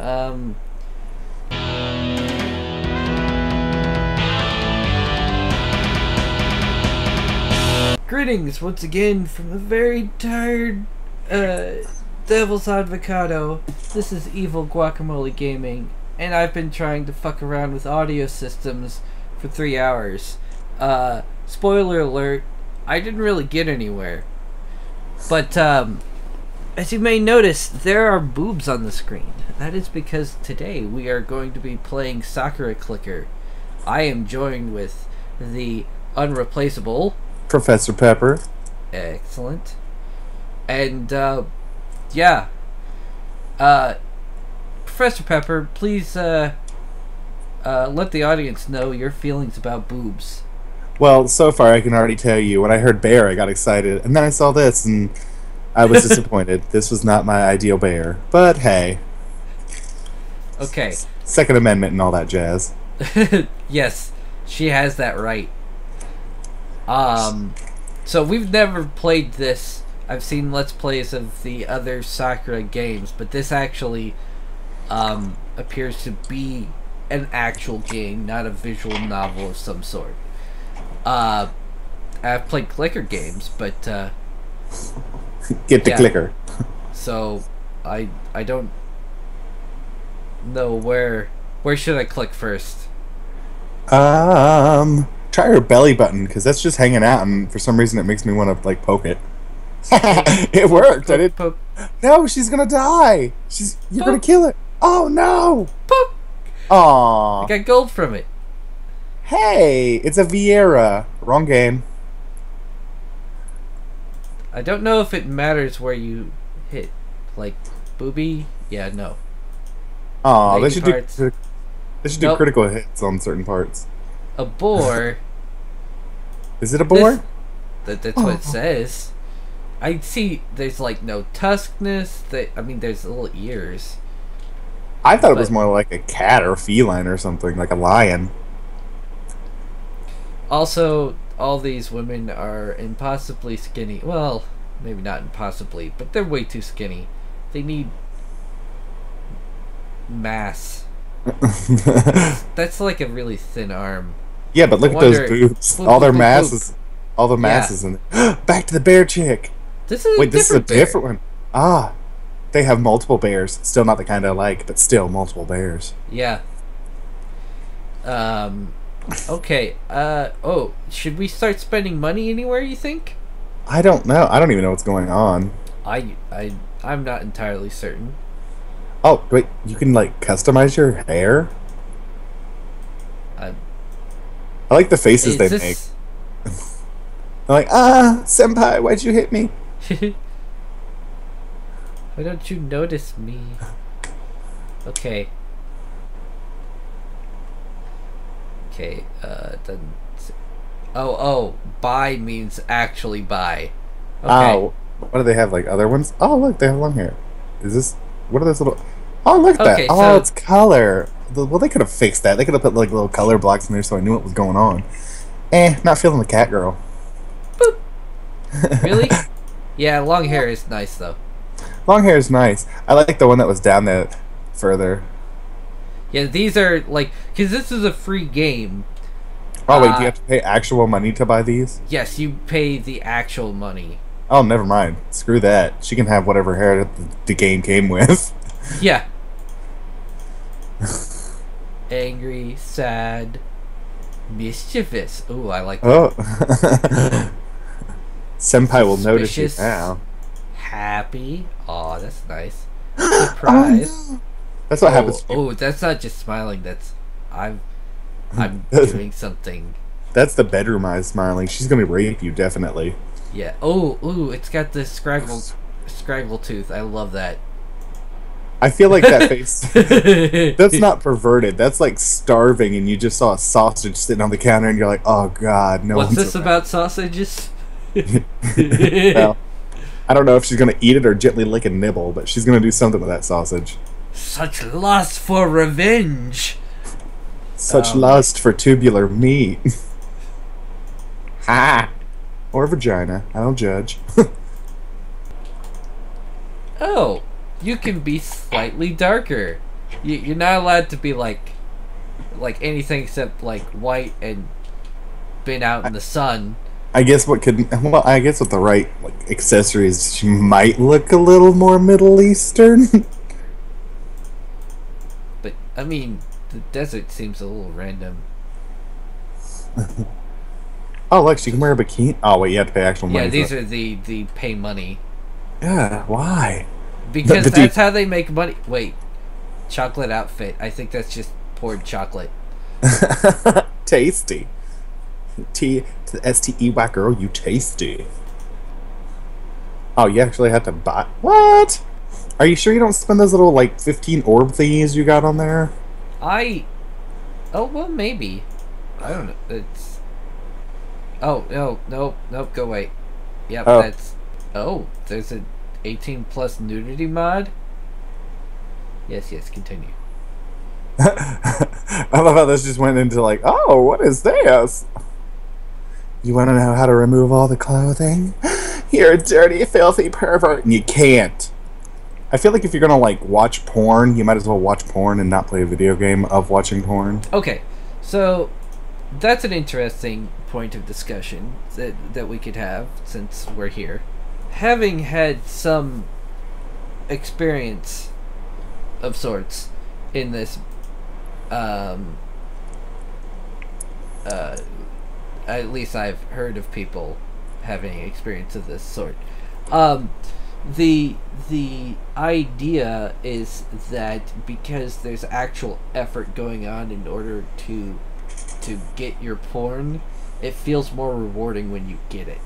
Um. Greetings once again from a very tired uh, Devil's Advocado. This is Evil Guacamole Gaming, and I've been trying to fuck around with audio systems for three hours. Uh, spoiler alert, I didn't really get anywhere. But, um, as you may notice, there are boobs on the screen. That is because today we are going to be playing Sakura Clicker. I am joined with the unreplaceable, Professor Pepper. excellent, and, uh, yeah. Uh, Professor Pepper, please, uh, uh, let the audience know your feelings about boobs. Well, so far I can already tell you. When I heard bear, I got excited, and then I saw this, and I was disappointed. this was not my ideal bear, but hey, Okay. Second Amendment and all that jazz. yes, she has that right. Um, so we've never played this. I've seen let's plays of the other Sakura games, but this actually um, appears to be an actual game, not a visual novel of some sort. Uh, I've played clicker games, but uh, Get the Yeah. clicker. so I I don't know where where should I click first. Um, try her belly button because that's just hanging out, and for some reason it makes me want to like poke it. it worked. I did. Poke, No, she's gonna die. She's. You're gonna kill it. Oh no. poke. Aw. I got gold from it. Hey, it's a Vieira. Wrong game. I don't know if it matters where you hit. Like, booby? Yeah, no. Oh, they should parts. do. They should do Nope. critical hits on certain parts. A boar? Is it a boar? That, that's what it oh. says. I see there's like no tuskness. That I mean, there's little ears. I thought it was more like a cat or a feline or something, like a lion. Also, all these women are impossibly skinny. Well, maybe not impossibly, but they're way too skinny. They need mass. That's like a really thin arm. yeah, but look I at those wonder- boobs. Boop, all their boop, boop, masses. All the Yeah. masses in Back to the bear chick. This is Wait, this is a bear. different one. Ah, they have multiple bears. Still not the kind I like, but still multiple bears. Yeah. Um. Okay. Uh. Oh, should we start spending money anywhere? You think? I don't know. I don't even know what's going on. I. I. I'm not entirely certain. Oh, wait, you can like customize your hair. Uh, I like the faces they this? make. They're like, ah, senpai, why'd you hit me? Why don't you notice me? Okay. Okay. Uh. Then. Oh. Oh. Buy means actually buy. Okay. Oh, what do they have? Like other ones? Oh, look, they have long hair. Is this? What are those little? Oh, look at Okay, that! Oh, it's color. Well, they could have fixed that. They could have put like little color blocks in there so I knew what was going on. Eh, not feeling the cat girl. Boop. Really? yeah. Long hair is nice though. Long hair is nice. I like the one that was down there further. Yeah. These are like because this is a free game. Oh wait, do Uh, you have to pay actual money to buy these? Yes, you pay the actual money. Oh, never mind. Screw that. She can have whatever hair the, the game came with. Yeah. Angry, sad, mischievous. Ooh, I like that. Oh. Senpai will notice you now. Happy. Aw, that's nice. Surprise. Oh, no. That's what oh, happens. oh, that's not just smiling. That's I'm I'm doing something. That's the bedroom eyes smiling. She's gonna rape you definitely. Yeah. Oh, ooh, it's got the scraggle scraggle tooth. I love that. I feel like that face. That's not perverted. That's like starving, and you just saw a sausage sitting on the counter, and you're like, "Oh God, no What's this around." about sausages? Well, I don't know if she's gonna eat it or gently lick and nibble, but she's gonna do something with that sausage. Such lust for revenge. Such Um, lust for tubular meat. ha! Or vagina. I don't judge. Oh, you can be slightly darker. You, you're not allowed to be like, like anything except like white and been out in the sun. I guess what could well, I guess with the right like accessories, she might look a little more Middle Eastern. But I mean, the desert seems a little random. oh, look, she can wear a bikini. Oh wait, you have to pay actual money. Yeah, these are the the pay money Yeah, why? because the- that's how they make money. Wait, chocolate outfit. I think that's just poured chocolate. tasty. T to the S T E Y girl, you tasty. Oh, you actually had to buy what? Are you sure you don't spend those little like fifteen orb thingies you got on there? I. Oh well, maybe. I don't know. It's. Oh no no no! Go away. Yep, Oh. that's. Oh, there's a 18 plus nudity mod. Yes, yes. Continue. I love how this just went into like, oh, what is this? You want to know how to remove all the clothing? You're a dirty, filthy pervert, and you can't. I feel like if you're gonna like watch porn, you might as well watch porn and not play a video game of watching porn. Okay, so that's an interesting point of discussion that that we could have since we're here. Having had some experience of sorts in this um uh at least I've heard of people having experience of this sort. Um the the idea is that because there's actual effort going on in order to to get your porn, it feels more rewarding when you get it.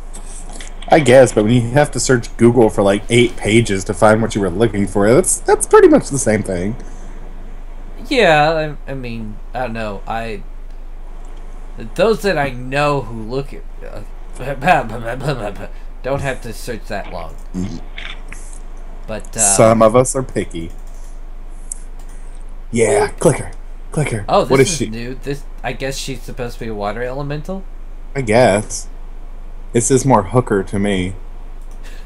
I guess, but when you have to search Google for like eight pages to find what you were looking for, that's that's pretty much the same thing. Yeah, I, I mean, I don't know. I those that I know who look at uh, don't have to search that long. But uh, Some of us are picky. Yeah, clicker, clicker. oh, this what is, is she? new. This I guess she's supposed to be a water elemental. I guess. It says more hooker to me.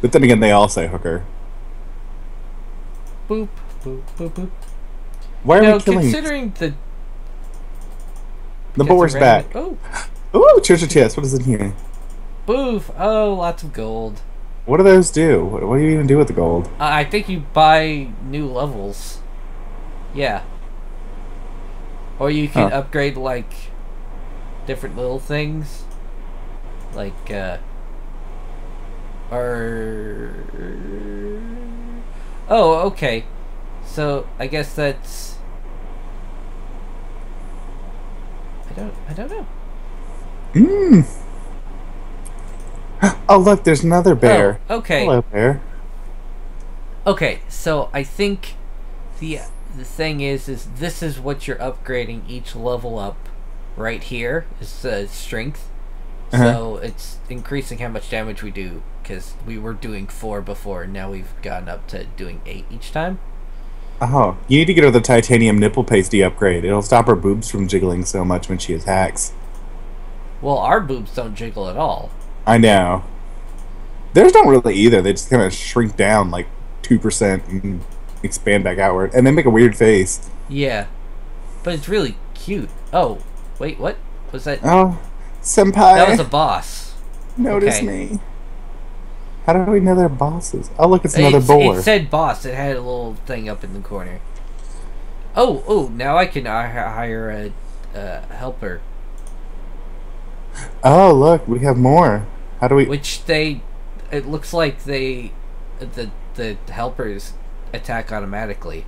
But then again, they all say hooker. Boop boop boop boop. Why are Now, we killing considering the the boar's back? Oh, Ooh, treasure chest. What is in here? Boof! Oh, lots of gold. What do those do? What, what do you even do with the gold? Uh, I think you buy new levels. Yeah. Or you can Huh. upgrade like different little things. Like uh or Oh, okay. So I guess that's I don't I don't know. Mmm. Oh, look, there's another bear. Oh, okay. Hello, bear. Okay, so I think the the thing is is this is what you're upgrading each level up right here is uh, strength. Uh-huh. So it's increasing how much damage we do because we were doing four before, and now we've gotten up to doing eight each time. Oh, you need to get her the titanium nipple pasty upgrade. It'll stop her boobs from jiggling so much when she attacks. Well, our boobs don't jiggle at all. I know. Theirs don't really either. They just kind of shrink down like 2% and expand back outward. And they make a weird face. Yeah, but it's really cute. Oh, wait, what was that? Oh, senpai, That was a boss. notice okay. me. How do we know they're bosses? Oh, look, it's another It's- boar. It said boss. It had a little thing up in the corner. Oh, oh! Now I can uh, hire a uh, helper, oh, look, we have more. How do we... which they. It looks like they, the the helpers attack automatically.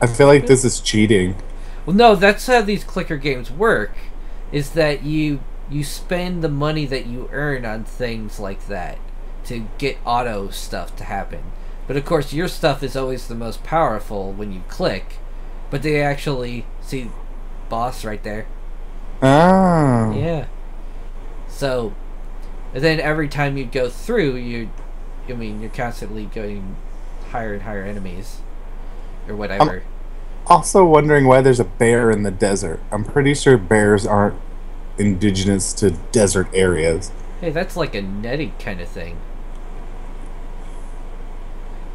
I feel like this is cheating. Well, no, that's how these clicker games work. Is that you you spend the money that you earn on things like that to get auto stuff to happen. But of course, your stuff is always the most powerful when you click. But they actually see boss right there. Oh. Yeah. So, and then every time you go through, you, I mean, you're constantly going higher and higher enemies, or whatever. Also wondering why there's a bear in the desert. I'm pretty sure bears aren't indigenous to desert areas. Hey, that's like a netty kind of thing.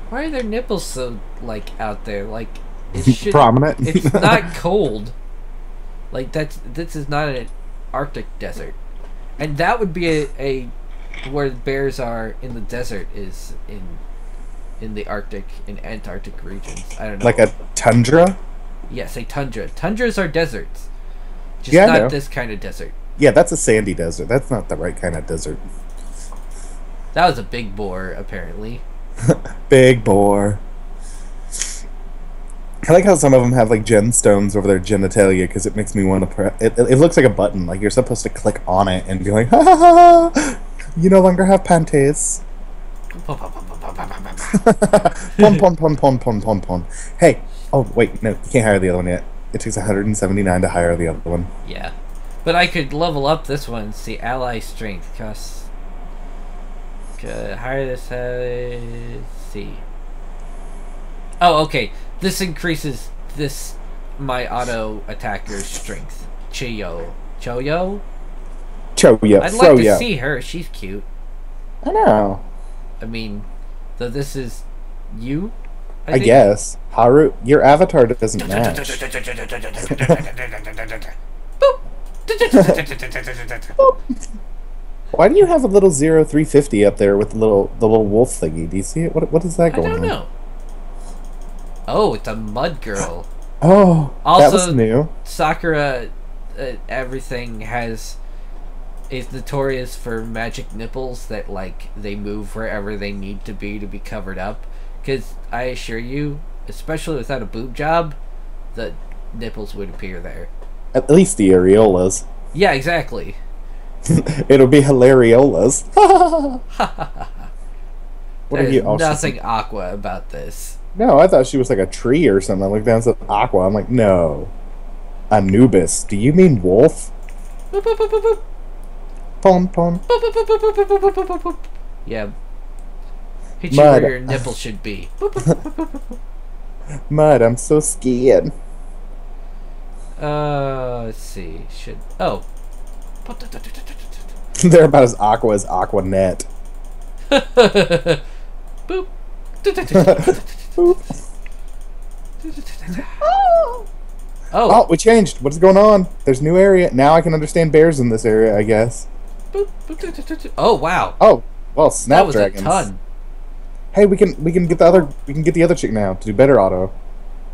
Why are their nipples so like out there? Like it should, Prominent. it's not cold. Like that's this is not an Arctic desert, and that would be a, a where bears are in the desert is in in the Arctic in Antarctic regions. I don't know. like a tundra. yes, a tundra. Tundras are deserts, just Yeah, not this kind of desert. Yeah, that's a sandy desert. That's not the right kind of desert. That was a big boar, apparently. Big bore. I like how some of them have like gemstones over their genitalia because it makes me want to press. It, it, it looks like a button. Like you're supposed to click on it and be like, ha ha ha! ha. You no longer have panties. pon pon pon pon pon pon pon. Hey, oh wait, no, you can't hire the other one yet. It takes 179 to hire the other one. Yeah. But I could level up this one. See, ally strength costs. Hire this. Uh, see. Oh, okay. This increases this my auto attacker's strength. Chiyo. Choyo? Choya, I'd like to see her. She's cute. I know. I mean, though this is you. I, think? guess Haru, your avatar doesn't match. Why do you have a little zero three fifty up there with the little the little wolf thingy? Do you see it? What what is that I going don't on? know. Oh, it's a mud girl. Oh, that was Also- new. Sakura, uh, everything has is notorious for magic nipples that like they move wherever they need to be to be covered up. Because I assure you, especially without a boob job, the nipples would appear there. At least the areolas. Yeah, exactly. It'll be hilariolas. what are you? Nothing aqua about this. No, I thought she was like a tree or something. I looked down and said aqua. I'm like, no. Anubis. Do you mean wolf? Boop, boop, boop, boop, boop. Pon pon. Boop, boop, boop, boop, boop, boop, boop, boop, boop. Yeah. Hit you Mud. where your nipple should be. Boop, boop, boop, boop, boop, boop. Mud. I'm so scared. Uh, let's see. Should oh. They're about as aqua as Aqua Net. Boop. Boop. oh, Oh, we changed. What's going on? There's new area. Now I can understand bears in this area, I guess. oh wow. Oh, well, That was a ton. Hey, we can we can get the other we can get the other chick now to do better auto.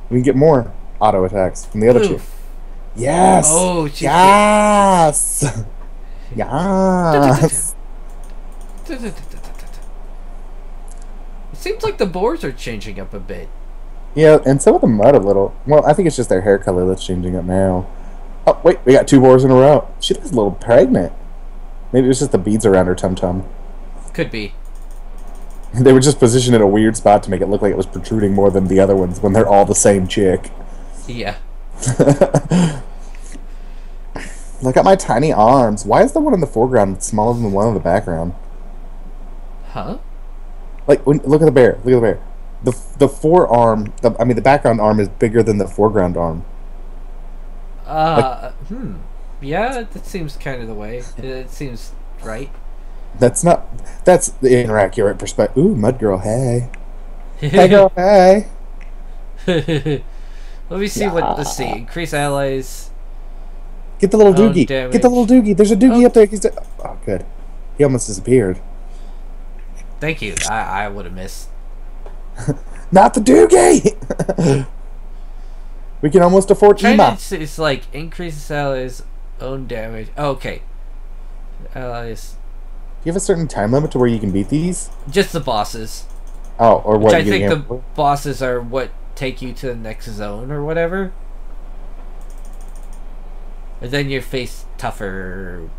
We can get more auto attacks from the other chick. Oof. Yes. Oh, she's yes. yes. It seems like the boars are changing up a bit. Yeah, and some of the mud a little. Well, I think it's just their hair color that's changing up now. Oh wait, we got two boars in a row. She looks a little pregnant. Maybe it was just the beads around her tum tum. Could be. They were just positioned in a weird spot to make it look like it was protruding more than the other ones when they're all the same chick. Yeah. Look at my tiny arms. Why is the one in the foreground smaller than the one in the background? Huh? Like, when, look at the bear. Look at the bear. The the forearm. The, I mean, the background arm is bigger than the foreground arm. Uh, hmm. Yeah, that seems kind of the way. It seems right. That's not. That's the inaccurate perspective. Ooh, mud girl. Hey. Hey girl. Hey. Let me see what. Let's see. Increase allies. Get the little Oh, doogie. damage. Get the little doogie. There's a doogie Oh. up there. He's de- oh, good. He almost disappeared. Thank you. I, I would have missed. Not the doogie. we can almost afford Ema. to, it's like increases allies' own damage. Oh, okay. Allies. Do you have a certain time limit to where you can beat these? Just the bosses. Oh, or Which what? I think the bosses are what take you to the next zone or whatever. And then you face tougher,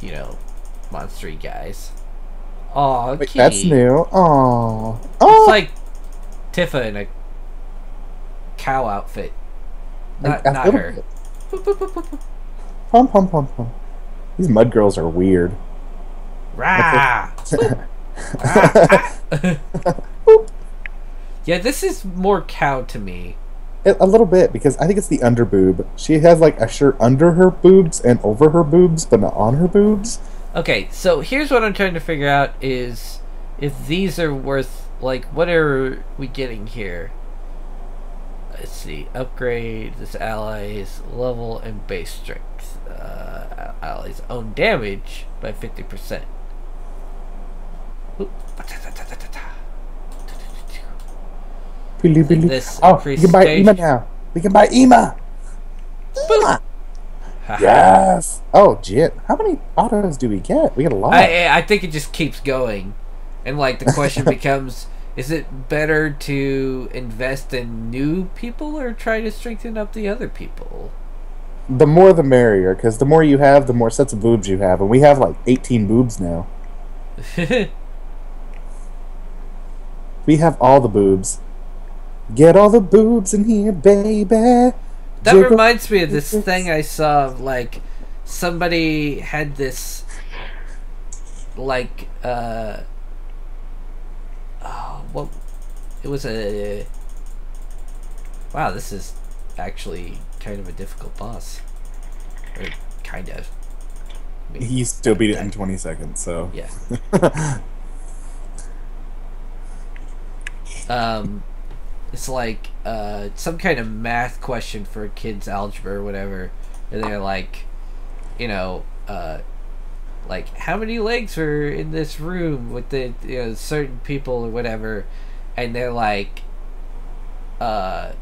you know, monstery guys. Aw, Wait, that's new. Oh, It's oh. like Tifa in a cow outfit. Not, not her. Boop, boop, boop, boop, boop. Pom pom pom pom. These mud girls are weird. Rah! yeah, this is more cow to me. A a little bit because I think it's the under boob. She has like a shirt under her boobs and over her boobs, but not on her boobs. Okay, so here's what I'm trying to figure out is if these are worth like what are we getting here? Let's see. Upgrade this ally's level and base strength. Uh, ally's own damage by 50%. Oop. Billy, Billy. This Oh, we can buy Ema now. We can buy. Ema. Yes. Oh, jit. How many autos do we get? We get a lot. I I think it just keeps going, and like the question becomes: Is it better to invest in new people or try to strengthen up the other people? the more the merrier, because the more you have, the more sets of boobs you have, and we have like 18 boobs now. We have all the boobs. Get all the boobs in here, baby. That Jiggle- reminds me of this thing I saw. of, Like somebody had this, like uh, oh, what? It was a. Wow, this is actually kind of a difficult boss. Or kind of. I mean, He still beat it in 20 seconds, so. Yeah. um, it's like uh, some kind of math question for kids' algebra or whatever. And they're like, you know, uh, like how many legs are in this room with the you know certain people or whatever, and they're like, uh,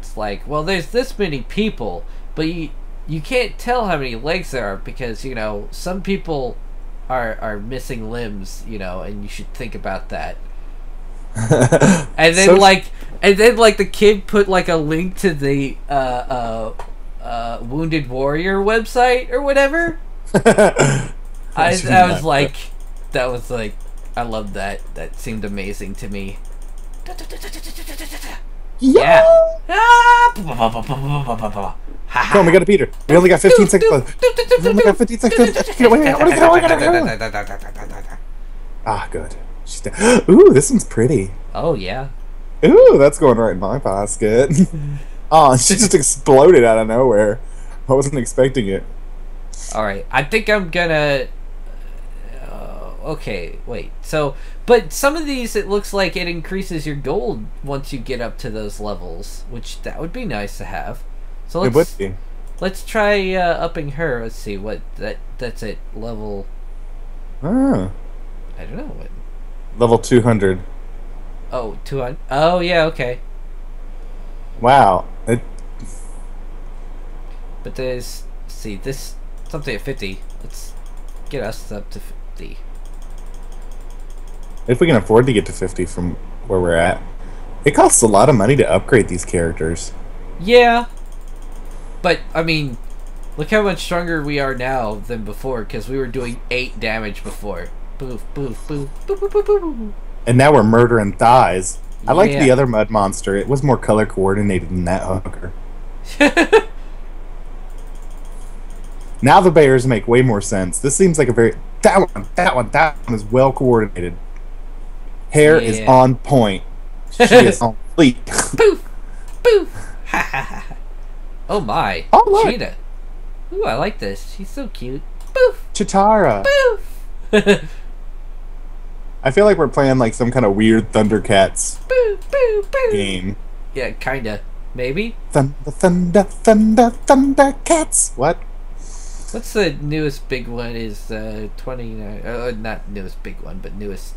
it's like, well, there's this many people, but you you can't tell how many legs there are because you know some people are are missing limbs, you know, and you should think about that. And then So- like, and then like the kid put like a link to the uh, uh, uh, Wounded Warrior website or whatever. I, I was like, that was like, I love that. That seemed amazing to me. yeah. Ah! Come on, we got a beat her. We only got 15 seconds left. We only got 15 seconds. Get get away, get away, get away, get away. Ah, good. She's dead. Ooh, this one's pretty. Oh yeah. Ooh, that's going right in my basket. oh, she just exploded out of nowhere. I wasn't expecting it. All right. I think I'm gonna. Uh, okay, wait. So, but some of these, it looks like it increases your gold once you get up to those levels, which that would be nice to have. So It would let's be. let's try uh, upping her. Let's see what that that's at level. Ah, I don't know what. level 200. Oh, 200. Oh yeah, okay. Wow. It, But there's see this something at 50. Let's get us up to 50. if we can afford to get to 50 from where we're at, it costs a lot of money to upgrade these characters. Yeah. But, I mean, look how much stronger we are now than before, because we were doing 8 damage before. Boof, boof, boof, boof, boof, boof, boof. And now we're murdering thighs. I like Yeah. the other mud monster. It was more color coordinated than that hooker. Now the bears make way more sense. This seems like a very that one, that one, that one is well coordinated. Hair is on point. She is on fleek. Boof, boof. Ha ha ha. Oh my. Oh, look. Cheetah. Ooh, I like this. She's so cute. Boof, Chitara. boof. I feel like we're playing like some kind of weird Thundercats boo, boo, boo. game. Yeah, kinda. Maybe. Thunder, thunder, thunder, Thundercats. What? What's the newest big one? Is uh, 29. Uh, not newest big one, but newest,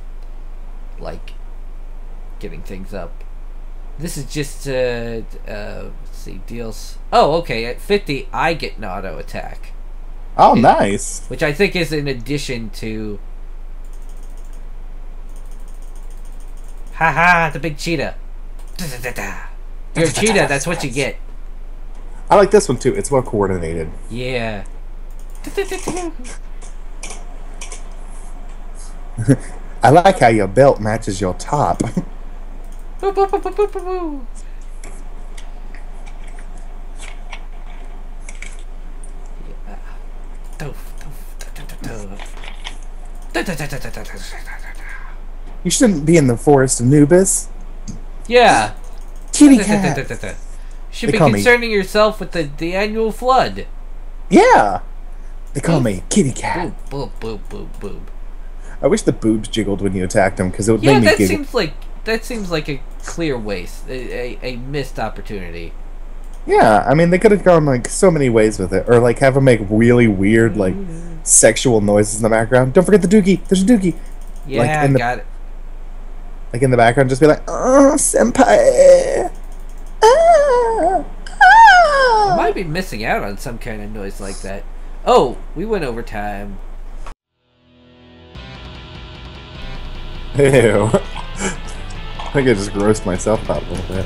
like, getting things up. This is just, uh, uh, let's see, deals. Oh, okay. At 50, I get an auto attack, Oh, Yeah. nice. which I think is in addition to. Haha, the big cheetah. You're a cheetah, that's what you get. I like this one too. It's well coordinated. Yeah. I like how your belt matches your top. You shouldn't be in the forest of Nubis. Yeah. Kitty cat. Should They be call me- concerning yourself with the, the annual flood. Yeah. They call me Kitty Cat. Boop, boop, boop, boop, boop. I wish the boobs jiggled when you attacked them because it would Yeah, make me that giggle. seems like that seems like a clear waste, a, a, a missed opportunity. Yeah, I mean they could have gone like so many ways with it, or like have them make really weird like mm. sexual noises in the background. Don't forget the dookie. There's a dookie. Yeah, in the- got it. Like in the background, just be like, "Oh, senpai." Ah, ah." I Might be missing out on some kind of noise like that. Oh, we went over time. Ew. I think I just grossed myself out a little bit.